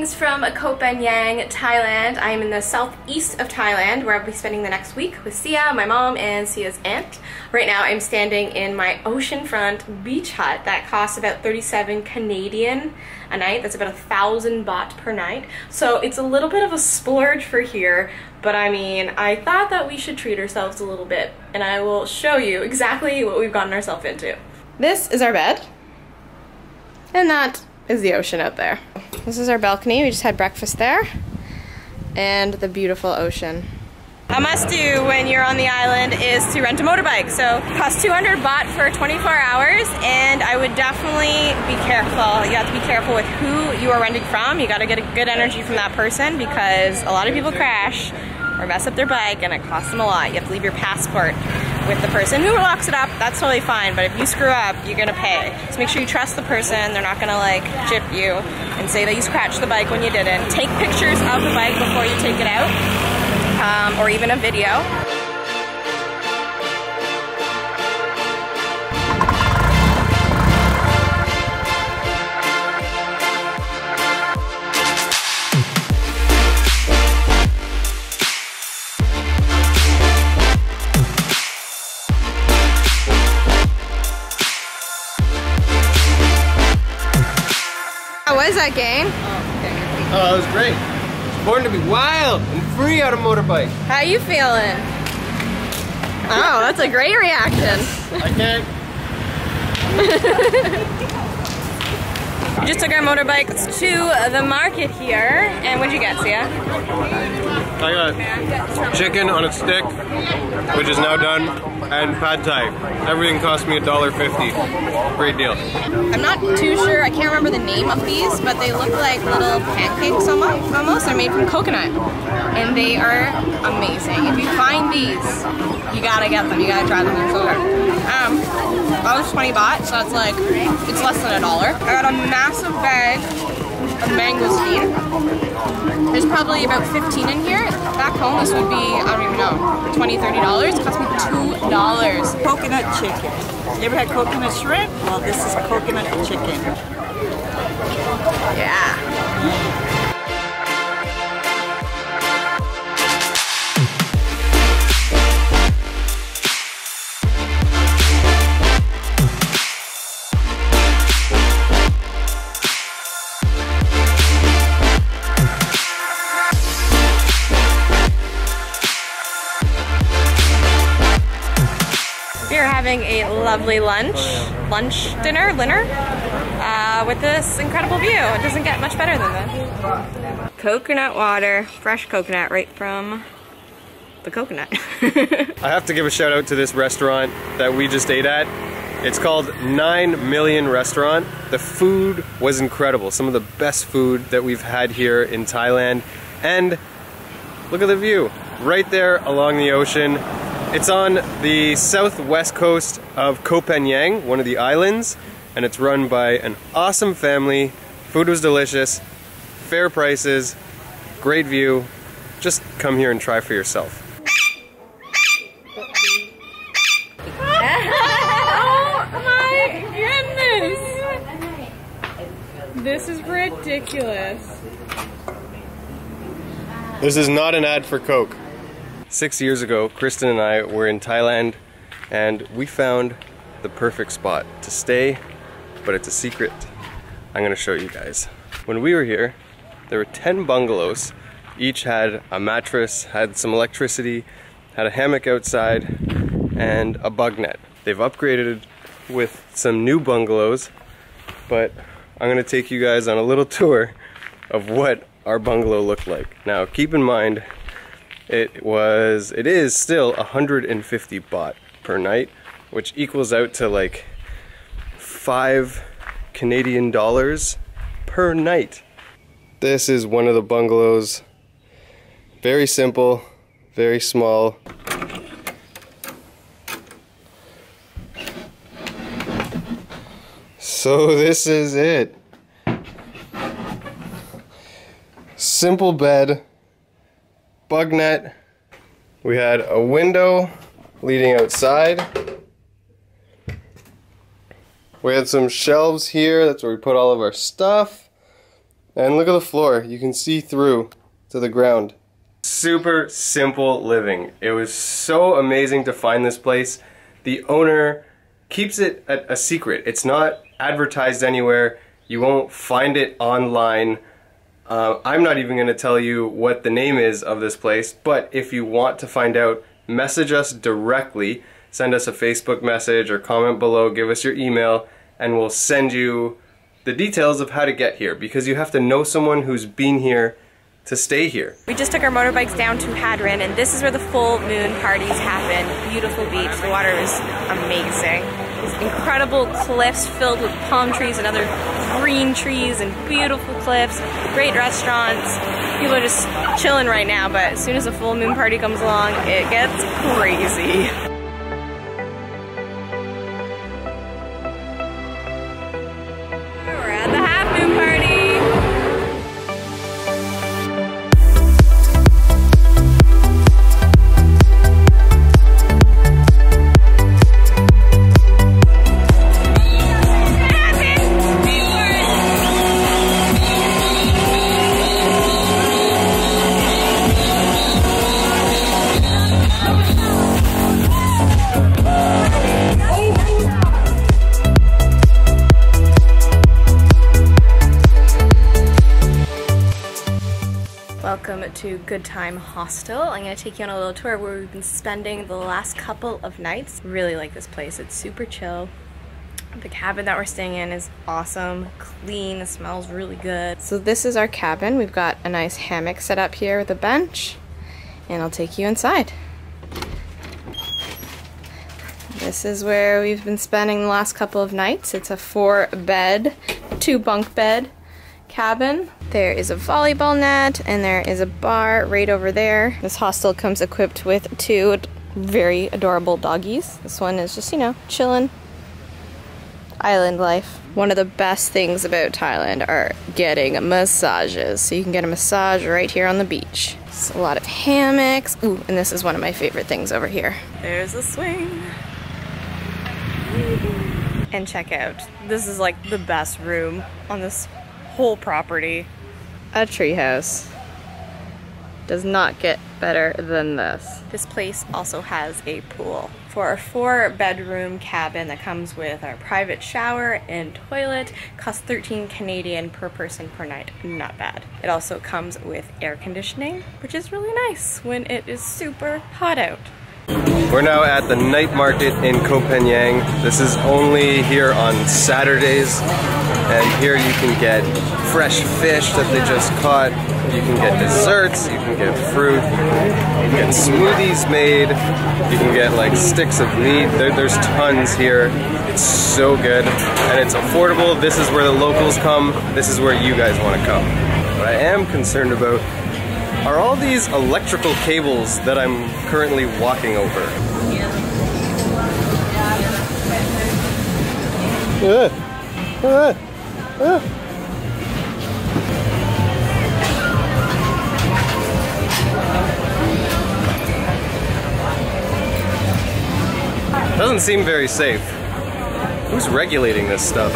Greetings from Koh Phangan, Thailand. I am in the southeast of Thailand where I'll be spending the next week with Siya, my mom, and Siya's aunt. Right now I'm standing in my oceanfront beach hut that costs about 37 Canadian a night. That's about a thousand baht per night. So it's a little bit of a splurge for here, but I mean, I thought that we should treat ourselves a little bit and I will show you exactly what we've gotten ourselves into. This is our bed. And that is the ocean out there. This is our balcony. We just had breakfast there. And the beautiful ocean. A must do when you're on the island is to rent a motorbike. So it costs 200 baht for 24 hours and I would definitely be careful. You have to be careful with who you are renting from. You gotta get a good energy from that person because a lot of people crash or mess up their bike and it costs them a lot. You have to leave your passport with the person who locks it up, that's totally fine. But if you screw up, you're gonna pay. So make sure you trust the person. They're not gonna like chip you and say that you scratched the bike when you didn't. Take pictures of the bike before you take it out, um, or even a video. That game? Oh, oh, it was great. It's important to be wild and free on a motorbike. How you feeling? Oh, that's a great reaction. I can't. we just took our motorbikes to the market here, and what'd you get, Siya? I got chicken on a stick, which is now done, and pad thai. Everything cost me a dollar fifty. Great deal. I'm not too sure. I can't remember the name of these, but they look like little pancakes almost. Almost. They're made from coconut, and they are amazing. If you find these, you gotta get them. You gotta try them. They're. Um, that was 20 baht, so it's like it's less than a dollar. I got a massive bag of mangosteen. There's probably about 15 in here. Back home, this would be, I don't even know, 20 $30. It cost me $2. Coconut chicken. You ever had coconut shrimp? Well, this is coconut chicken. Yeah. Lovely lunch, lunch dinner, dinner, uh, with this incredible view. It doesn't get much better than this. Coconut water, fresh coconut right from the coconut. I have to give a shout out to this restaurant that we just ate at. It's called 9 Million Restaurant. The food was incredible. Some of the best food that we've had here in Thailand. And look at the view. Right there along the ocean. It's on the southwest coast of Koh Phangan, one of the islands, and it's run by an awesome family. Food was delicious, fair prices, great view. Just come here and try for yourself. oh my goodness! This is ridiculous. This is not an ad for Coke. Six years ago, Kristen and I were in Thailand and we found the perfect spot to stay, but it's a secret. I'm gonna show you guys. When we were here, there were 10 bungalows. Each had a mattress, had some electricity, had a hammock outside, and a bug net. They've upgraded with some new bungalows, but I'm gonna take you guys on a little tour of what our bungalow looked like. Now, keep in mind, it was, it is still 150 baht per night, which equals out to like five Canadian dollars per night. This is one of the bungalows. Very simple, very small. So this is it. Simple bed, bug net. We had a window leading outside. We had some shelves here, that's where we put all of our stuff. And look at the floor. You can see through to the ground. Super simple living. It was so amazing to find this place. The owner keeps it a, a secret. It's not advertised anywhere. You won't find it online. Uh, I'm not even going to tell you what the name is of this place, but if you want to find out, message us directly. Send us a Facebook message or comment below, give us your email, and we'll send you the details of how to get here because you have to know someone who's been here to stay here. We just took our motorbikes down to Haad Rin and this is where the full moon parties happen. Beautiful beach, the water is amazing. These incredible cliffs filled with palm trees and other green trees and beautiful cliffs, great restaurants. People are just chilling right now, but as soon as a full moon party comes along, it gets crazy. Welcome to Good Time Hostel. I'm to take you on a little tour where we've been spending the last couple of nights. Really like this place. It's super chill. The cabin that we're staying in is awesome, clean, it smells really good. So this is our cabin. We've got a nice hammock set up here with a bench, and I'll take you inside. This is where we've been spending the last couple of nights. It's a four bed, two bunk bed cabin. There is a volleyball net and there is a bar right over there. This hostel comes equipped with two very adorable doggies. This one is just, you know, chilling. Island life. One of the best things about Thailand are getting massages. So you can get a massage right here on the beach. It's a lot of hammocks. Ooh, and this is one of my favorite things over here. There's a swing. And check out. This is like the best room on this whole property. A treehouse. Does not get better than this. This place also has a pool. For a four bedroom cabin that comes with our private shower and toilet, costs 13 Canadian per person per night. Not bad. It also comes with air conditioning, which is really nice when it is super hot out. We're now at the night market in Koh Phangan. This is only here on Saturdays. And here you can get fresh fish that they just caught. You can get desserts, you can get fruit, you can get smoothies made, you can get like sticks of meat. There, there's tons here. It's so good and it's affordable. This is where the locals come. This is where you guys want to come. What I am concerned about are all these electrical cables that I'm currently walking over. Uh, uh, Doesn't seem very safe. Who's regulating this stuff?